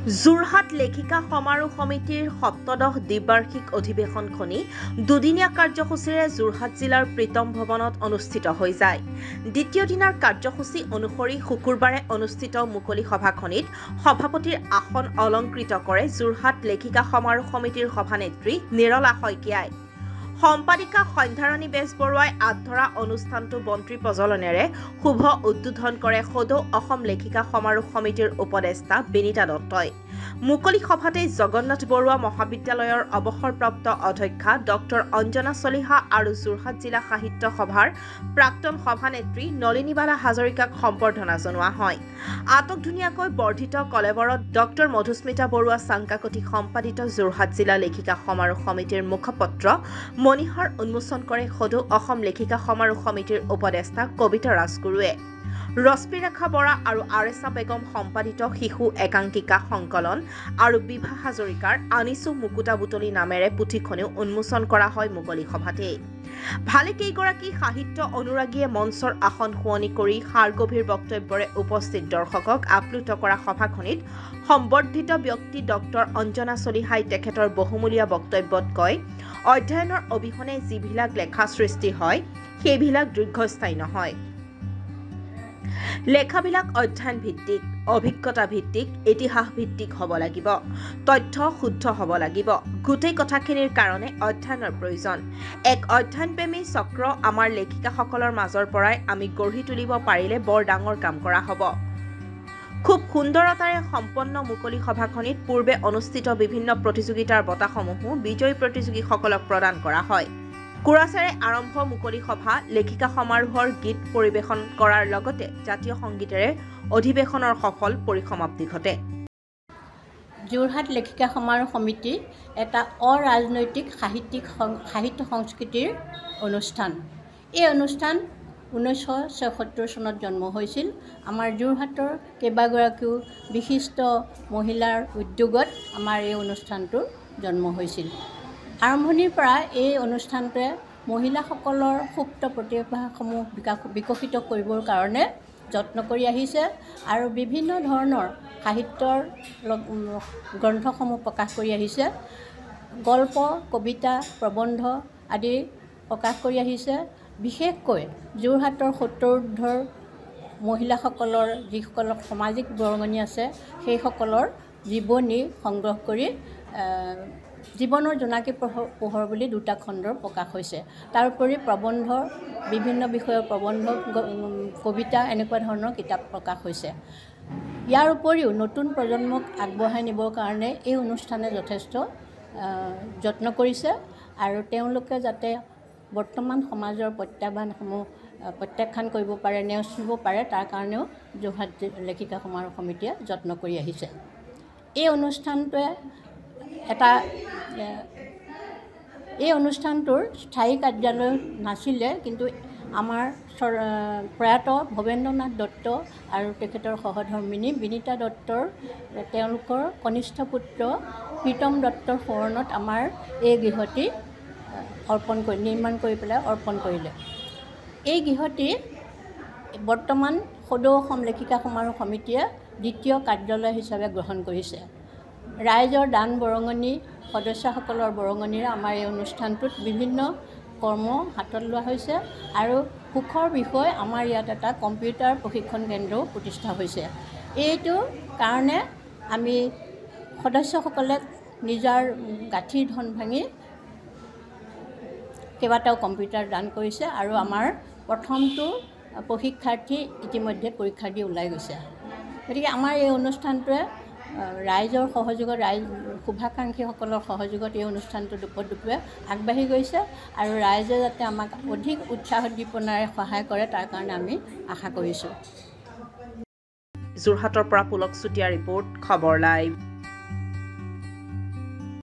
যোৰহাট লেখিকা সমাৰোহ সমিতিৰ সপ্তদশ দ্বিবাৰ্ষিক অধিৱেশনখনি দুদিনীয়া কাৰ্যসূচীৰে যোৰহাট জিলাৰ প্ৰীতম ভৱনত অনুষ্ঠিত হৈ যায়। দ্বিতীয় দিনাৰ কাৰ্যসূচী অনুসৰি শুকুৰবাৰে অনুষ্ঠিত মুকলি সভাখনিত সভাপতিৰ আসন অলংকৃত কৰে যোৰহাট লেখিকা সমাৰোহ সমিতিৰ সভানেত্ৰী নিৰলা শইকীয়াই। সম্পাদিকা সন্ধ্যাৰাণী বেজবৰুৱাই আগধৰা অনুষ্ঠানটো বন্তি প্ৰজ্বলনেৰে শুভ উদ্বোধন কৰে সদৌ অসম লেখিকা সমাৰোহ সমিতিৰ উপদেষ্টা বিনীতা দত্তই। মুকলি সভাতেই জগন্নাথ বৰুৱা মহাবিদ্যালয়ৰ অৱসৰপ্ৰাপ্ত অধ্যক্ষা ডক্টৰ অঞ্জনা চলিহা আৰু যোৰহাট জিলা সাহিত্য সভাৰ প্ৰাক্তন সভানেত্ৰী নলিনীবালা হাজৰিকাক সম্বৰ্ধনা জনোৱা হয়। আটক ধুনীয়াকৈ বৰ্ধিত কলেবৰত ডক্টৰ মধুস্মিতা বৰুৱা চাংকাকটি সম্পাদিত যোৰহাট জিলা লেখিকা সমাৰোহ সমিতিৰ মুখপত্ৰ মণিহাৰ উন্মোচন কৰে সদৌ অসম লেখিকা সমাৰোহ সমিতিৰ উপদেষ্টা কবিতা ৰাজগুৰুৱে। ৰশ্মিৰেখা বৰা আৰু আৰেচা বেগম সম্পাদিত শিশু একাংকিকা সংকলন আৰু বিভা হাজৰিকাৰ আনিছো মুকুতা বুটলি নামেৰে পুথিখনিও উন্মোচন কৰা হয় মুকলি সভাতেই ভালেকেইগৰাকী সাহিত্য অনুৰাগীয়ে মঞ্চৰ আসন শুৱনি কৰি সাৰগভীৰ বক্তব্যৰে উপস্থিত দৰ্শকক আপ্লুত কৰা সভাখনিত সম্বৰ্ধিত ব্যক্তি ডক্টৰ অঞ্জনা চলিহাই তেখেতৰ বহুমূলীয়া বক্তব্যত কয় অধ্যয়নৰ অবিহনে যিবিলাক লেখা সৃষ্টি হয় সেইবিলাক দীৰ্ঘস্থায়ী নহয়। লেখাবিলাক অধ্যয়ন ভিত্তিক অভিজ্ঞতা ভিত্তিক ইতিহাস ভিত্তিক হ'ব লাগিব। তথ্য শুদ্ধ হ'ব লাগিব। গোটেই কথাখিনিৰ কাৰণে অধ্যয়নৰ প্ৰয়োজন। এক অধ্যয়নপ্ৰেমী চক্ৰ আমাৰ লেখিকাসকলৰ মাজৰ পৰাই আমি গঢ়ি তুলিব পাৰিলে বৰ ডাঙৰ কাম কৰা হ'ব। খুব সুন্দৰতাৰে সম্পন্ন মুকলি সভাখনিত পূৰ্বে অনুষ্ঠিত বিভিন্ন প্ৰতিযোগিতাৰ বঁটাসমূহো বিজয়ী প্ৰতিযোগীসকলক প্ৰদান কৰা হয়। কোৰাচেৰে আৰম্ভ মুকলি সভা লেখিকা সমাৰোহৰ গীত পৰিৱেশন কৰাৰ লগতে জাতীয় সংগীতেৰে অধিৱেশনৰ সফল পৰিসমাপ্তি ঘটে। যোৰহাট লেখিকা সমাৰোহ সমিতি এটা অৰাজনৈতিক সাহিত্যিক সাহিত্য সংস্কৃতিৰ অনুষ্ঠান। এই অনুষ্ঠান ঊনৈছশ ছয়সত্তৰ চনত জন্ম হৈছিল। আমাৰ যোৰহাটৰ কেইবাগৰাকীও বিশিষ্ট মহিলাৰ উদ্যোগত আমাৰ এই অনুষ্ঠানটোৰ জন্ম হৈছিল। আৰম্ভণিৰ পৰা এই অনুষ্ঠানটোৱে মহিলাসকলৰ সুপ্ত প্ৰতিভাসমূহ বিকাশ বিকশিত কৰিবৰ কাৰণে যত্ন কৰি আহিছে আৰু বিভিন্ন ধৰণৰ সাহিত্যৰ গ্ৰন্থসমূহ প্ৰকাশ কৰি আহিছে। গল্প কবিতা প্ৰবন্ধ আদি প্ৰকাশ কৰি আহিছে। বিশেষকৈ যোৰহাটৰ সত্তৰোৰ্ধৰ মহিলাসকলৰ যিসকল সামাজিক বৰঙণি আছে সেইসকলৰ জীৱনী সংগ্ৰহ কৰি জীৱনৰ জোনাকী পোহৰ বুলি দুটা খণ্ডৰ প্ৰকাশ হৈছে। তাৰোপৰি প্ৰবন্ধ বিভিন্ন বিষয়ৰ প্ৰবন্ধ কবিতা এনেকুৱা ধৰণৰ কিতাপ প্ৰকাশ হৈছে। ইয়াৰ উপৰিও নতুন প্ৰজন্মক আগবঢ়াই নিবৰ কাৰণে এই অনুষ্ঠানে যথেষ্ট যত্ন কৰিছে আৰু তেওঁলোকে যাতে বৰ্তমান সমাজৰ প্ৰত্যাহ্বানসমূহ প্ৰত্যাখ্যান কৰিব পাৰে নেওচ দিব পাৰে তাৰ কাৰণেও যোৰহাট লেখিকা সমাৰোহ সমিতিয়ে যত্ন কৰি আহিছে। এই অনুষ্ঠানটোৱে এটা এই অনুষ্ঠানটোৰ স্থায়ী কাৰ্যালয় নাছিলে কিন্তু আমাৰ প্ৰয়াত ভৱেন্দ্ৰনাথ দত্ত আৰু তেখেতৰ সহধৰ্মিনী বিনীতা দত্তৰ তেওঁলোকৰ কনিষ্ঠ পুত্ৰ প্ৰীতম দত্তৰ সোঁৱৰণত আমাৰ এই গৃহটি অৰ্পণ কৰি নিৰ্মাণ কৰি পেলাই অৰ্পণ কৰিলে। এই গৃহটি বৰ্তমান সদৌ অসম লেখিকা সমাৰোহ সমিতিয়ে দ্বিতীয় কাৰ্যালয় হিচাপে গ্ৰহণ কৰিছে। ৰাইজৰ দান বৰঙণি সদস্যসকলৰ বৰঙণিৰে আমাৰ এই অনুষ্ঠানটোত বিভিন্ন কৰ্ম হাতত লোৱা হৈছে আৰু সুখৰ বিষয় আমাৰ ইয়াত এটা কম্পিউটাৰ প্ৰশিক্ষণ কেন্দ্ৰও প্ৰতিষ্ঠা হৈছে। এইটো কাৰণে আমি সদস্যসকলে নিজৰ গাঁঠিৰ ধন ভাঙি কেইবাটাও কম্পিউটাৰ দান কৰিছে আৰু আমাৰ প্ৰথমটো প্ৰশিক্ষাৰ্থী ইতিমধ্যে পৰীক্ষা দি ওলাই গৈছে। গতিকে আমাৰ এই অনুষ্ঠানটোৱে ৰাইজৰ সহযোগত ৰাইজ শুভাকাংক্ষীসকলৰ সহযোগত এই অনুষ্ঠানটো দুপত দুপে আগবাঢ়ি গৈছে আৰু ৰাইজে যাতে আমাক অধিক উৎসাহ দীপনাৰে সহায় কৰে তাৰ কাৰণে আমি আশা কৰিছোঁ। যোৰহাটৰ পৰা পুলক চুতীয়া ৰিপৰ্ট খবৰ লাইভ।